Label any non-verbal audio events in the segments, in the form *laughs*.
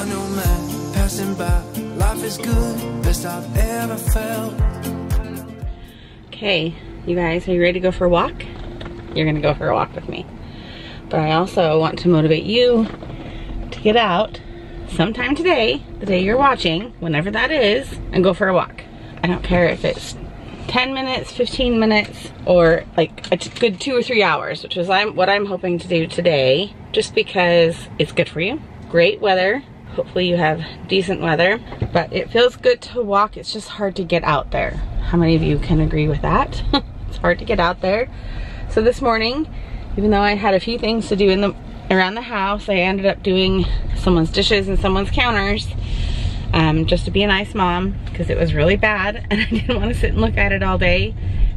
A new man passing by. Life is good, best I've ever felt. Okay, you guys, are you ready to go for a walk? You're gonna go for a walk with me. But I also want to motivate you to get out sometime today, the day you're watching, whenever that is, and go for a walk. I don't care if it's 10 minutes, 15 minutes, or like a good two or three hours, which is what I'm hoping to do today, just because it's good for you. Great weather. Hopefully you have decent weather, but it feels good to walk. It's just hard to get out there. How many of you can agree with that? *laughs* it's hard to get out there. So this morning, even though I had a few things to do in the around the house, I ended up doing someone's dishes and someone's counters um, just to be a nice mom because it was really bad *laughs* and I didn't want to sit and look at it all day.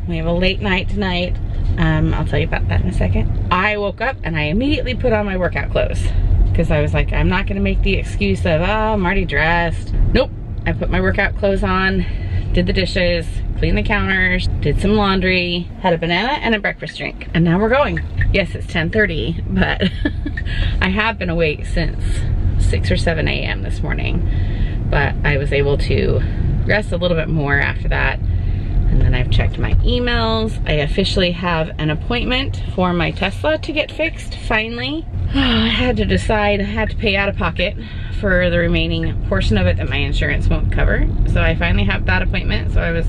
We have a late night tonight. Um, I'll tell you about that in a second. I woke up and I immediately put on my workout clothes because I was like, I'm not gonna make the excuse of, oh, I'm already dressed. Nope, I put my workout clothes on, did the dishes, cleaned the counters, did some laundry, had a banana and a breakfast drink, and now we're going. Yes, it's 10.30, but *laughs* I have been awake since 6 or 7 a.m. this morning but I was able to rest a little bit more after that. And then I've checked my emails. I officially have an appointment for my Tesla to get fixed, finally. *sighs* I had to decide, I had to pay out of pocket for the remaining portion of it that my insurance won't cover. So I finally have that appointment. So I was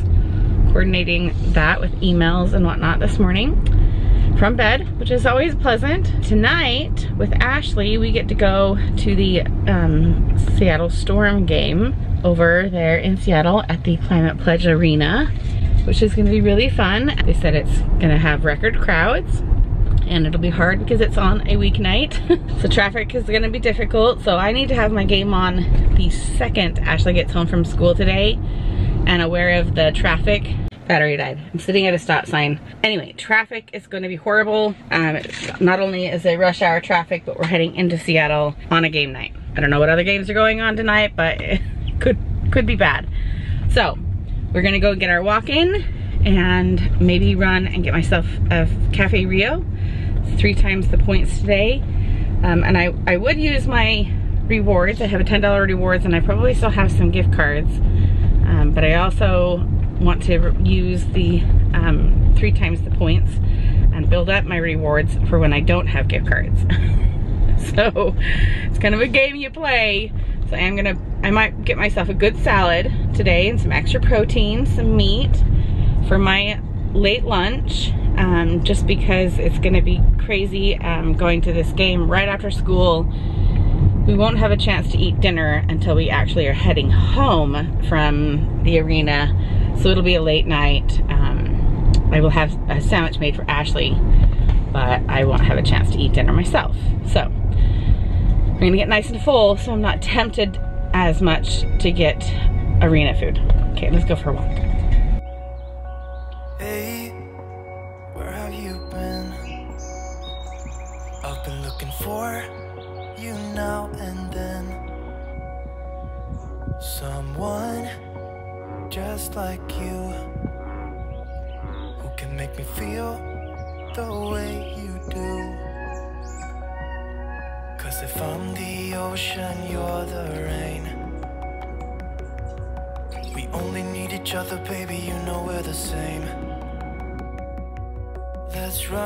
coordinating that with emails and whatnot this morning from bed, which is always pleasant. Tonight, with Ashley, we get to go to the um, Seattle Storm game over there in Seattle at the Climate Pledge Arena, which is gonna be really fun. They said it's gonna have record crowds and it'll be hard because it's on a weeknight. *laughs* so traffic is gonna be difficult. So I need to have my game on the second Ashley gets home from school today and aware of the traffic battery died. I'm sitting at a stop sign. Anyway, traffic is going to be horrible. Um, not only is it rush hour traffic, but we're heading into Seattle on a game night. I don't know what other games are going on tonight, but it *laughs* could, could be bad. So we're gonna go get our walk in and maybe run and get myself a Cafe Rio. Three times the points today. Um, and I, I would use my rewards. I have a $10 rewards and I probably still have some gift cards. Um, but I also want to use the um, three times the points and build up my rewards for when I don't have gift cards. *laughs* so it's kind of a game you play. So I'm gonna, I might get myself a good salad today and some extra protein, some meat for my late lunch um, just because it's gonna be crazy um, going to this game right after school. We won't have a chance to eat dinner until we actually are heading home from the arena so it'll be a late night. Um, I will have a sandwich made for Ashley, but I won't have a chance to eat dinner myself. So I'm gonna get nice and full so I'm not tempted as much to get arena food. Okay, let's go for a walk.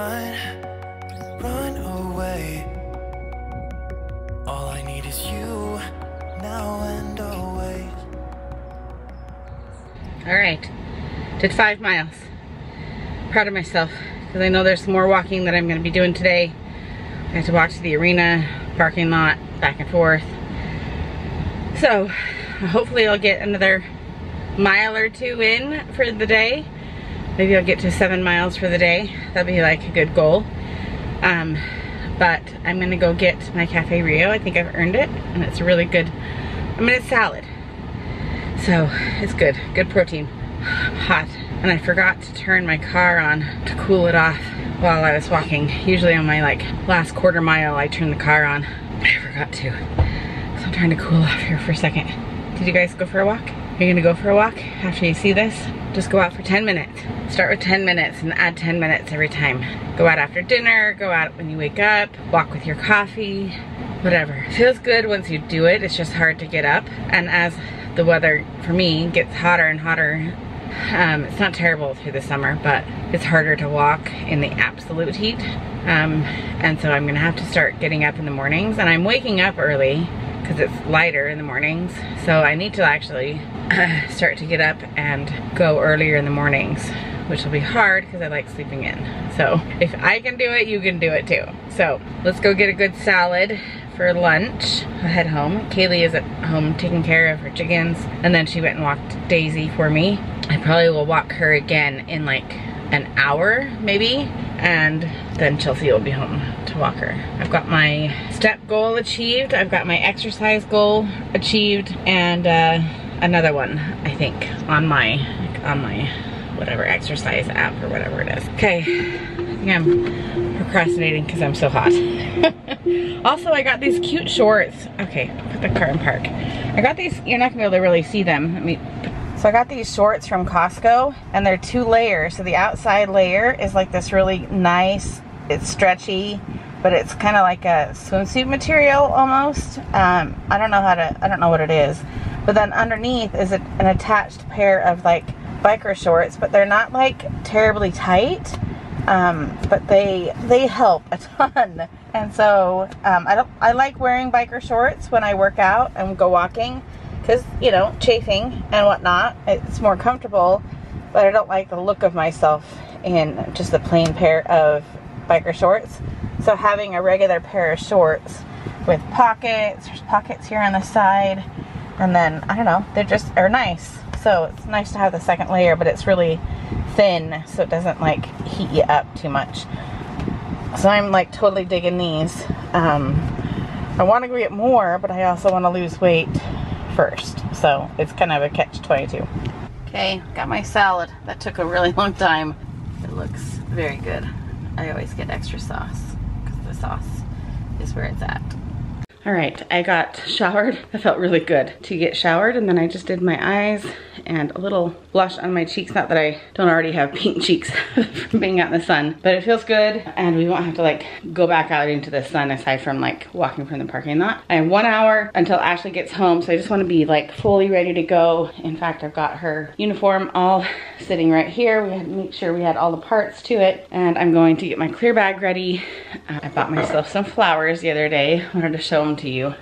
Run, run away All I need is you, now and always All right, did five miles. Proud of myself, because I know there's more walking that I'm gonna be doing today. I have to walk to the arena, parking lot, back and forth. So, hopefully I'll get another mile or two in for the day. Maybe I'll get to seven miles for the day. That'd be like a good goal. Um, but I'm gonna go get my Cafe Rio. I think I've earned it, and it's a really good, I mean, it's salad. So it's good, good protein, hot. And I forgot to turn my car on to cool it off while I was walking. Usually on my like last quarter mile, I turn the car on, I forgot to. So I'm trying to cool off here for a second. Did you guys go for a walk? You're gonna go for a walk after you see this? Just go out for 10 minutes. Start with 10 minutes and add 10 minutes every time. Go out after dinner, go out when you wake up, walk with your coffee, whatever. Feels good once you do it. It's just hard to get up. And as the weather, for me, gets hotter and hotter, um, it's not terrible through the summer, but it's harder to walk in the absolute heat. Um, and so I'm gonna have to start getting up in the mornings. And I'm waking up early because it's lighter in the mornings. So I need to actually uh, start to get up and go earlier in the mornings which will be hard because I like sleeping in. So if I can do it, you can do it too. So let's go get a good salad for lunch. I'll head home. Kaylee is at home taking care of her chickens and then she went and walked Daisy for me. I probably will walk her again in like an hour maybe and then Chelsea will be home to walk her. I've got my step goal achieved. I've got my exercise goal achieved and uh, another one I think on my on my whatever exercise app or whatever it is. Okay, I think I'm procrastinating because I'm so hot. *laughs* also, I got these cute shorts. Okay, put the car in park. I got these, you're not gonna be able to really see them. So I got these shorts from Costco and they're two layers. So the outside layer is like this really nice, it's stretchy, but it's kind of like a swimsuit material almost. Um, I don't know how to, I don't know what it is. But then underneath is a, an attached pair of like biker shorts, but they're not like terribly tight. Um, but they they help a ton. And so um, I don't I like wearing biker shorts when I work out and go walking because you know chafing and whatnot. It's more comfortable, but I don't like the look of myself in just a plain pair of biker shorts. So having a regular pair of shorts with pockets, there's pockets here on the side, and then I don't know, they're just are nice. So it's nice to have the second layer, but it's really thin so it doesn't like heat you up too much. So I'm like totally digging these. Um, I want to get more, but I also want to lose weight first. So it's kind of a catch-22. Okay, got my salad. That took a really long time. It looks very good. I always get extra sauce the sauce is where it's at. All right, I got showered. I felt really good to get showered and then I just did my eyes and a little blush on my cheeks. Not that I don't already have pink *laughs* cheeks from being out in the sun, but it feels good and we won't have to like go back out into the sun aside from like walking from the parking lot. I have one hour until Ashley gets home, so I just wanna be like fully ready to go. In fact, I've got her uniform all sitting right here. We had to make sure we had all the parts to it and I'm going to get my clear bag ready. Uh, I bought myself some flowers the other day. I wanted to show them to you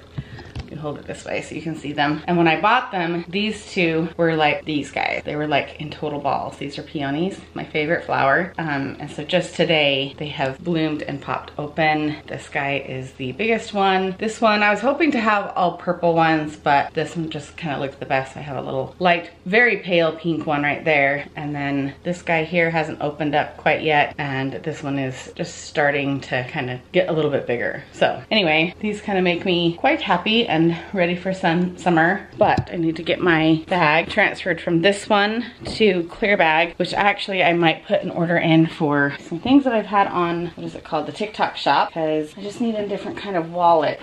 hold it this way so you can see them. And when I bought them, these two were like these guys. They were like in total balls. These are peonies, my favorite flower. Um, and so just today, they have bloomed and popped open. This guy is the biggest one. This one, I was hoping to have all purple ones, but this one just kind of looks the best. I have a little light, very pale pink one right there. And then this guy here hasn't opened up quite yet. And this one is just starting to kind of get a little bit bigger. So anyway, these kind of make me quite happy and ready for sun summer, but I need to get my bag transferred from this one to clear bag, which actually I might put an order in for some things that I've had on, what is it called, the TikTok shop, because I just need a different kind of wallet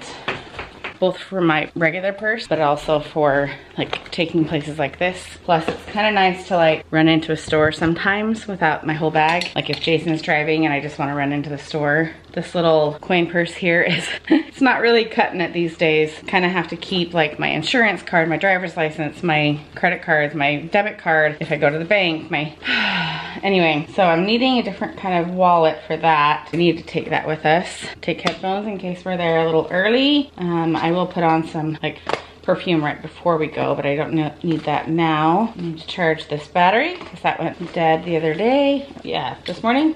both for my regular purse, but also for like taking places like this. Plus it's kind of nice to like run into a store sometimes without my whole bag. Like if Jason's driving and I just want to run into the store. This little coin purse here *laughs* is, it's not really cutting it these days. Kind of have to keep like my insurance card, my driver's license, my credit cards, my debit card, if I go to the bank, my, *sighs* anyway. So I'm needing a different kind of wallet for that. I need to take that with us. Take headphones in case we're there a little early. Um, I will put on some like perfume right before we go, but I don't need that now. I need to charge this battery because that went dead the other day. Yeah, this morning.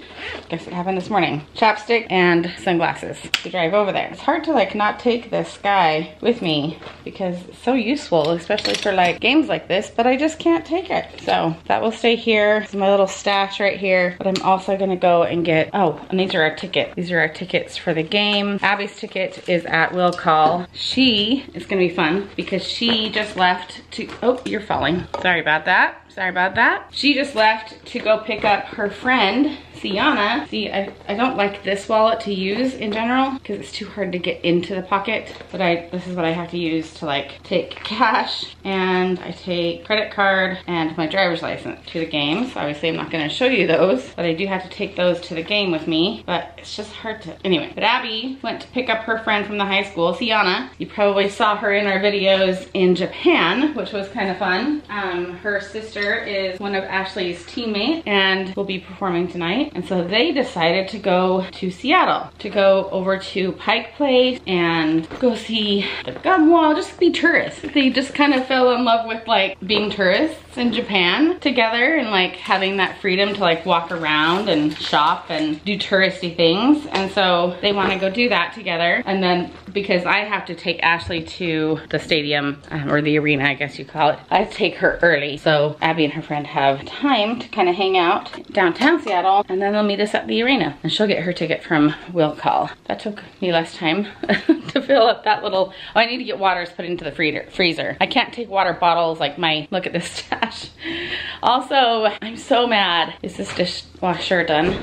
Guess it happened this morning. Chapstick and sunglasses to drive over there. It's hard to like not take this guy with me because it's so useful, especially for like games like this, but I just can't take it. So that will stay here. It's my little stash right here, but I'm also gonna go and get, oh, and these are our tickets. These are our tickets for the game. Abby's ticket is at Will Call. She, it's gonna be fun because she just left to, oh, you're falling. Sorry about that. Sorry about that. She just left to go pick up her friend, Sienna. See, I, I don't like this wallet to use in general because it's too hard to get into the pocket. But I this is what I have to use to like take *laughs* cash and I take credit card and my driver's license to the game. So obviously I'm not gonna show you those, but I do have to take those to the game with me. But it's just hard to, anyway. But Abby went to pick up her friend from the high school, Sienna. You probably saw her in our videos in Japan, which was kind of fun. Um, her sister is one of Ashley's teammates and will be performing tonight. And so they decided to go to Seattle, to go over to Pike Place and go see the gum wall, just be tourists. They just kind of fell in love with like being tourists in Japan together and like having that freedom to like walk around and shop and do touristy things. And so they want to go do that together. And then because I have to take Ashley to the stadium um, or the arena, I guess you call it, I take her early. So Abby and her friend have time to kind of hang out downtown Seattle and then they'll meet us at the arena and she'll get her ticket from Will Call. That took me less time *laughs* to fill up that little, oh, I need to get waters put into the freezer. I can't take water bottles like my, look at this *laughs* stash. Also, I'm so mad. Is this dishwasher done?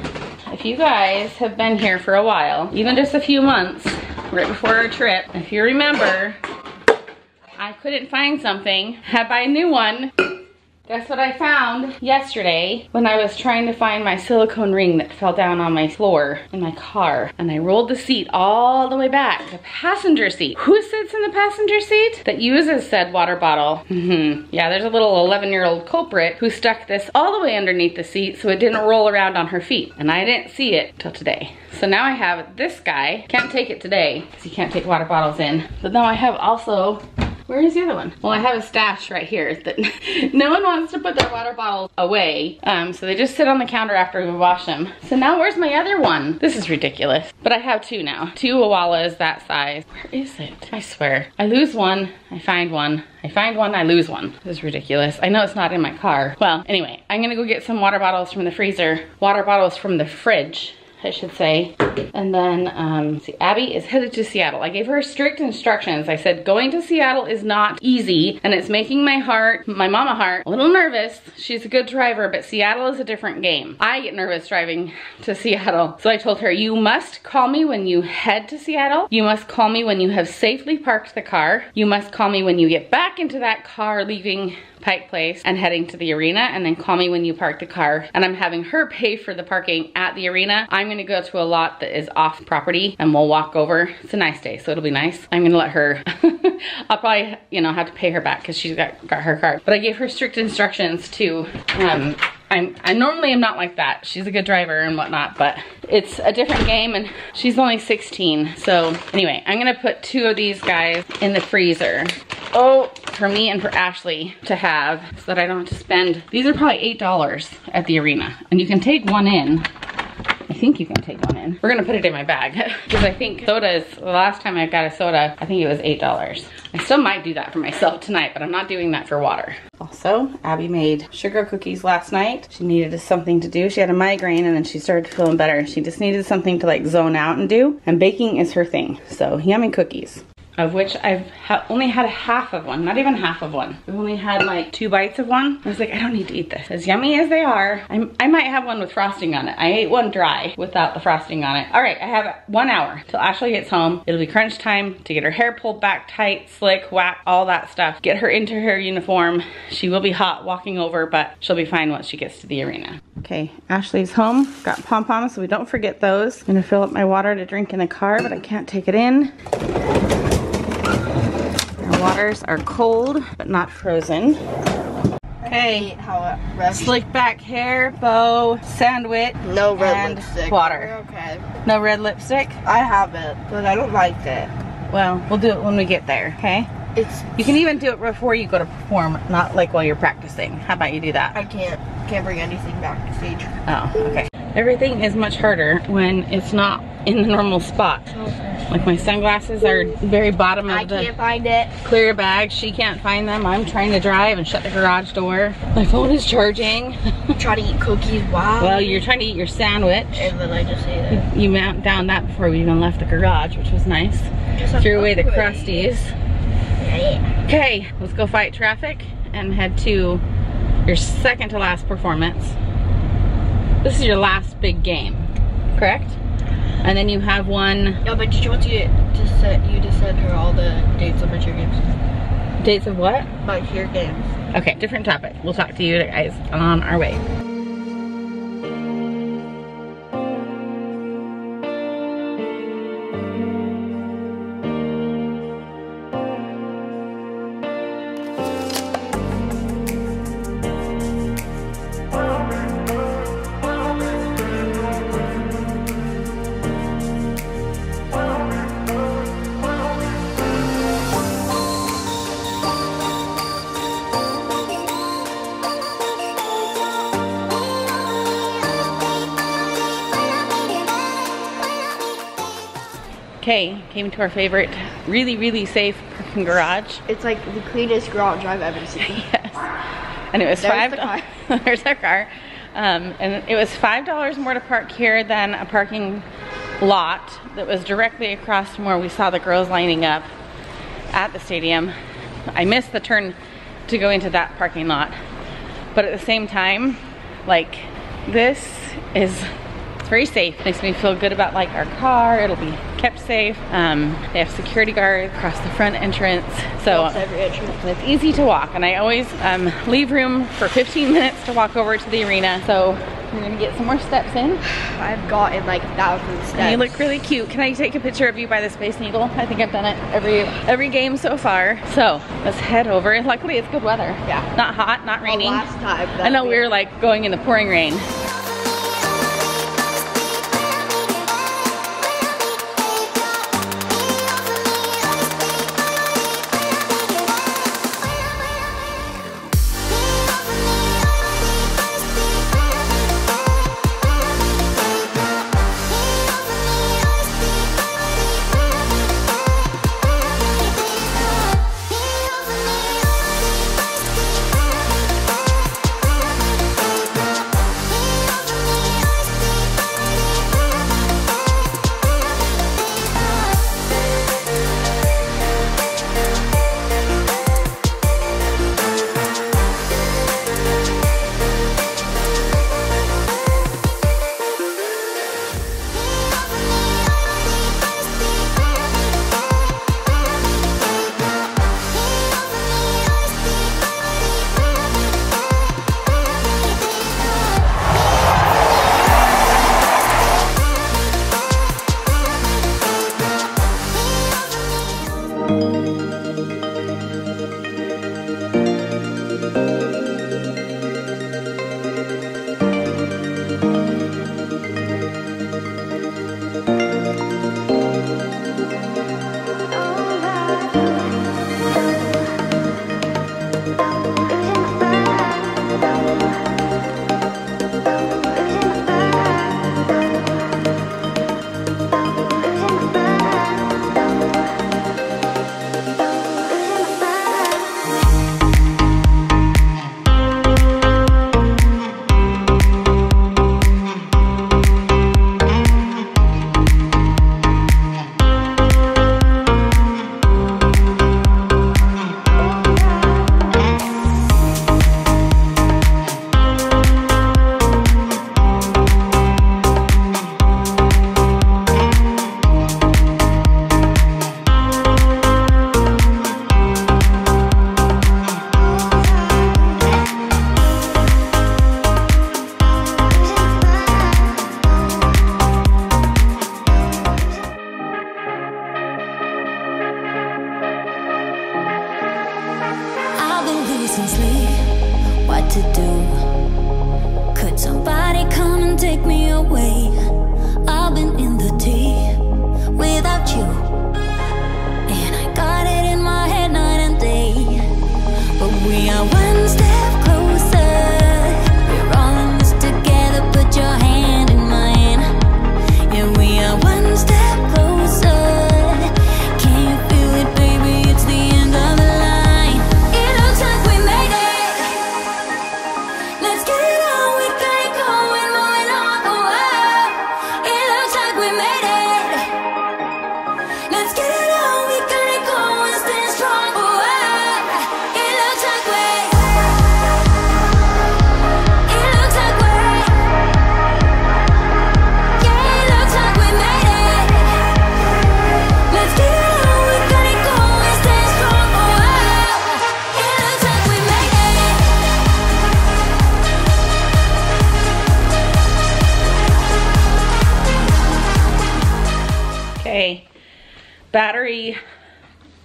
If you guys have been here for a while, even just a few months, right before our trip, if you remember, I couldn't find something, had buy a new one, Guess what I found yesterday when I was trying to find my silicone ring that fell down on my floor in my car. And I rolled the seat all the way back, the passenger seat. Who sits in the passenger seat that uses said water bottle? *laughs* Mm -hmm. Yeah, there's a little 11 year old culprit who stuck this all the way underneath the seat so it didn't roll around on her feet. And I didn't see it till today. So now I have this guy, can't take it today because you can't take water bottles in. But now I have also where is the other one? Well, I have a stash right here that *laughs* no one wants to put their water bottles away. Um, so they just sit on the counter after we wash them. So now where's my other one? This is ridiculous. But I have two now. Two Owalas that size. Where is it? I swear. I lose one, I find one. I find one, I lose one. This is ridiculous. I know it's not in my car. Well, anyway, I'm gonna go get some water bottles from the freezer. Water bottles from the fridge I should say. And then, um, see, Abby is headed to Seattle. I gave her strict instructions. I said, going to Seattle is not easy and it's making my heart, my mama heart, a little nervous. She's a good driver, but Seattle is a different game. I get nervous driving to Seattle. So I told her, you must call me when you head to Seattle. You must call me when you have safely parked the car. You must call me when you get back into that car leaving Pike Place and heading to the arena and then call me when you park the car. And I'm having her pay for the parking at the arena. I'm gonna go to a lot that is off property and we'll walk over. It's a nice day, so it'll be nice. I'm gonna let her, *laughs* I'll probably, you know, have to pay her back because she's got, got her card. But I gave her strict instructions to um, I'm, I normally am not like that. She's a good driver and whatnot, but it's a different game and she's only 16. So anyway, I'm gonna put two of these guys in the freezer. Oh, for me and for Ashley to have so that I don't have to spend, these are probably $8 at the arena. And you can take one in think you can take one in. We're gonna put it in my bag *laughs* because I think sodas, the last time I got a soda, I think it was $8. I still might do that for myself tonight, but I'm not doing that for water. Also, Abby made sugar cookies last night. She needed something to do. She had a migraine and then she started feeling better. She just needed something to like zone out and do. And baking is her thing. So yummy cookies of which I've ha only had half of one, not even half of one. I've only had like two bites of one. I was like, I don't need to eat this. As yummy as they are, I'm, i might have one with frosting on it. I ate one dry without the frosting on it. All right, I have one hour till Ashley gets home. It'll be crunch time to get her hair pulled back tight, slick, whack, all that stuff. Get her into her uniform. She will be hot walking over, but she'll be fine once she gets to the arena. Okay, Ashley's home. Got pom-poms, so we don't forget those. I'm gonna fill up my water to drink in the car, but I can't take it in waters are cold, but not frozen. Okay, slick back hair, bow, sandwich, no red lipstick. water. Okay. No red lipstick? I have it, but I don't like it. Well, we'll do it when we get there, okay? It's. You can even do it before you go to perform, not like while you're practicing. How about you do that? I can't. Can't bring anything back to stage. Oh, okay. Everything is much harder when it's not in the normal spot. Okay. Like my sunglasses are very bottom of I the can't find it. clear bag. She can't find them. I'm trying to drive and shut the garage door. My phone is charging. *laughs* trying to eat cookies Wow. Well, you're trying to eat your sandwich. And then I just ate it. You, you down that before we even left the garage, which was nice. Threw away the crusties. Okay, let's go fight traffic and head to your second to last performance. This is your last big game, correct? And then you have one Yeah, but did you want to to set you to send her all the dates of cheer games? dates of what? My cheer games. Okay, different topic. We'll talk to you guys on our way. Okay, came to our favorite, really, really safe parking garage. It's like the cleanest garage I've ever seen. *laughs* Yes. And it was There's five. the. *laughs* There's our car. Um, and it was five dollars more to park here than a parking lot that was directly across from where we saw the girls lining up at the stadium. I missed the turn to go into that parking lot, but at the same time, like this is it's very safe. Makes me feel good about like our car. It'll be kept safe. Um, they have security guards across the front entrance, so every entrance. it's easy to walk. And I always um, leave room for 15 minutes to walk over to the arena. So we're gonna get some more steps in. I've gotten like a thousand steps. And you look really cute. Can I take a picture of you by the Space Needle? I think I've done it every every game so far. So let's head over. Luckily it's good weather. Yeah. Not hot, not Well, raining. last time. I know we were like going in the pouring rain.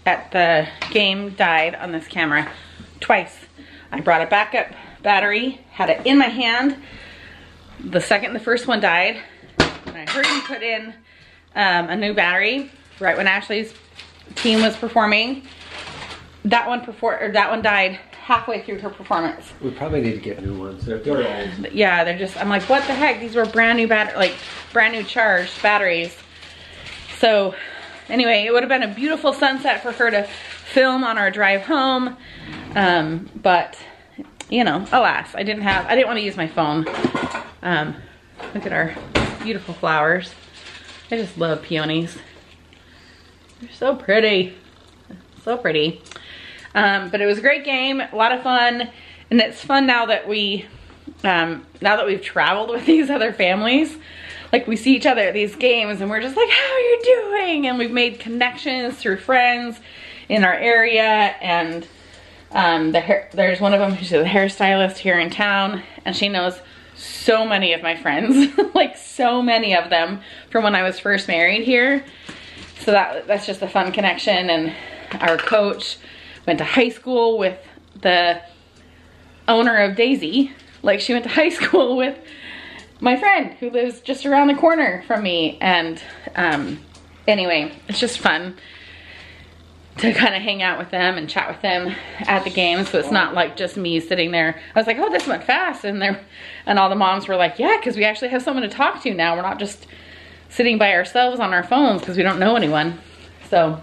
At the game died on this camera twice. I brought a backup battery, had it in my hand. The second the first one died, and I hurried and put in um, a new battery right when Ashley's team was performing. That one perform or that one died halfway through her performance. We probably need to get new ones. They're, they're old. Yeah, they're just, I'm like, what the heck? These were brand new bat, like brand new charged batteries. So anyway, it would have been a beautiful sunset for her to film on our drive home. Um, but you know, alas, I didn't have, I didn't want to use my phone. Um, look at our beautiful flowers. I just love peonies. They're so pretty, so pretty. Um, but it was a great game, a lot of fun. And it's fun now that we, um, now that we've traveled with *laughs* these other families, like we see each other at these games and we're just like, how are you doing? And we've made connections through friends in our area and um, the hair, there's one of them who's a hairstylist here in town and she knows so many of my friends, *laughs* like so many of them from when I was first married here. So that that's just a fun connection and our coach went to high school with the owner of Daisy. Like she went to high *laughs* school with my friend who lives just around the corner from me. And um, anyway, it's just fun to kind of hang out with them and chat with them at the game. So it's not like just me sitting there. I was like, oh, this went fast. And there, and all the moms were like, yeah, because we actually have someone to talk to now. We're not just sitting by ourselves on our phones because we don't know anyone. So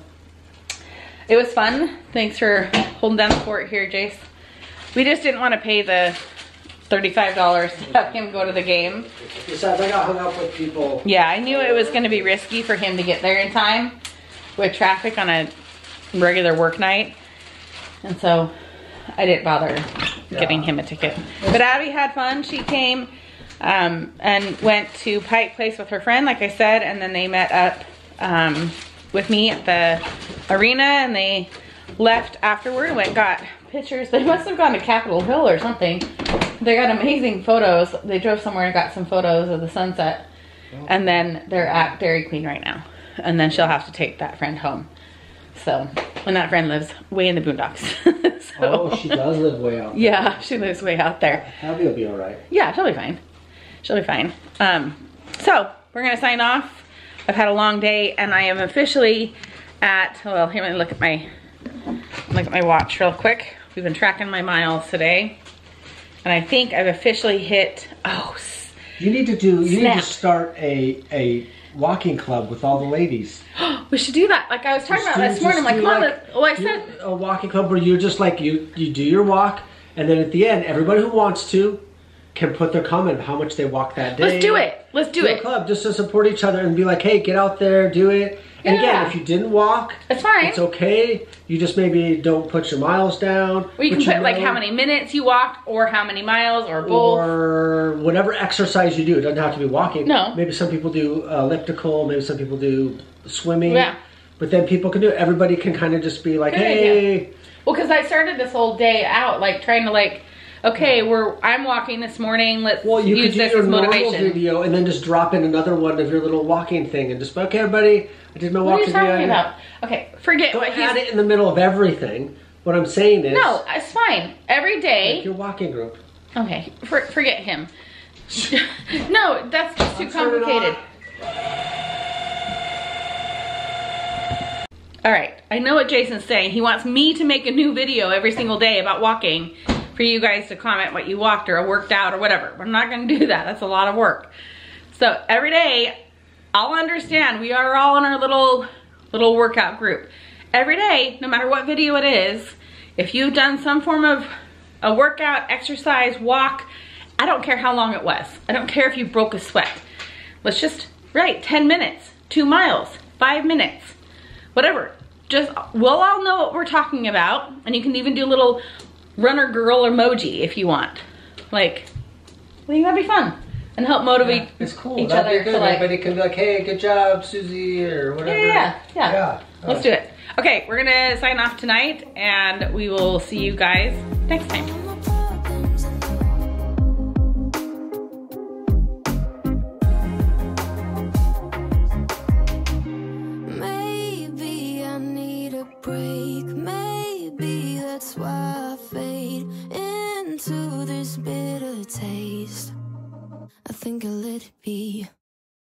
it was fun. Thanks for holding down the fort here, Jace. We just didn't want to pay the $35 to have him go to the game. Besides, I got hung up with people. Yeah, I knew it was going to be risky for him to get there in time with traffic on a regular work night. And so I didn't bother getting him a ticket. But Abby had fun. She came um, and went to Pike Place with her friend, like I said, and then they met up um, with me at the arena and they left afterward and went got pictures. They must have gone to Capitol Hill or something. They got amazing photos. They drove somewhere and got some photos of the sunset. And then they're at Dairy Queen right now. And then she'll have to take that friend home. So, and that friend lives way in the boondocks. *laughs* so, Oh, she does live way out. there. Yeah, she lives way out there. Abby will be all right. Yeah, she'll be fine. She'll be fine. Um, so we're gonna sign off. I've had a long day and I am officially at, well, here, let me look at my, look at my watch real quick. We've been tracking my miles today. And I think I've officially hit, oh, You need to do. You need to start a a walking club with all the ladies. *gasps* we should do that. Like I was talking Just about do- this morning, I'm like, come on, well, I said, a walking club where you're just like you you do your walk, and then at the end, everybody who wants to can put their comment of how much they walk that day. let's do it. Let's do Do a it. club just to support each other and be like, hey, get out there, do it. And again, if you didn't walk, It's fine. It's okay. You just maybe don't put your miles down. Or you can put like know- how many minutes you walked or how many miles or both. or whatever exercise you do. It doesn't have to be walking. No. Maybe some people do uh, elliptical. Maybe some people do swimming. Yeah. But then people can do it. Everybody can kind of just be like, Good hey, Well, because I started this whole day out like trying to like, okay, we're I'm walking this morning. Let's well, you use could do this your as normal motivation. video and then just drop in another one of your little walking thing and just okay, everybody, I did my What are you video. talking about? Okay, forget Don't what he's. add it in the middle of everything. What I'm saying is, No, it's fine. Every day. like your walking group. Okay, for, forget him. *laughs* no, that's just too turn it complicated. off. All right, I know what Jason's saying. He wants me to make a new video every single day about walking for you guys to comment what you walked or worked out or whatever. I'm not gonna do that. That's a lot of work. So every day, I'll understand. We are all in our little, little workout group. Every day, no matter what video it is, if you've done some form of a workout, exercise, walk, I don't care how long it was. I don't care if you broke a sweat. Let's just write 10 minutes, two miles, five minutes, whatever. Just, we'll all know what we're talking about. And you can even do little runner girl emoji if you want. Like, I think that'd be fun and help motivate It's cool. each That'd other be good. to like, Everybody can be like, hey, good job, Susie, or yeah, whatever. yeah, yeah, Yeah. Let's uh, do it. Okay, we're gonna sign off tonight and we will see you guys next time. Think I'll let it be.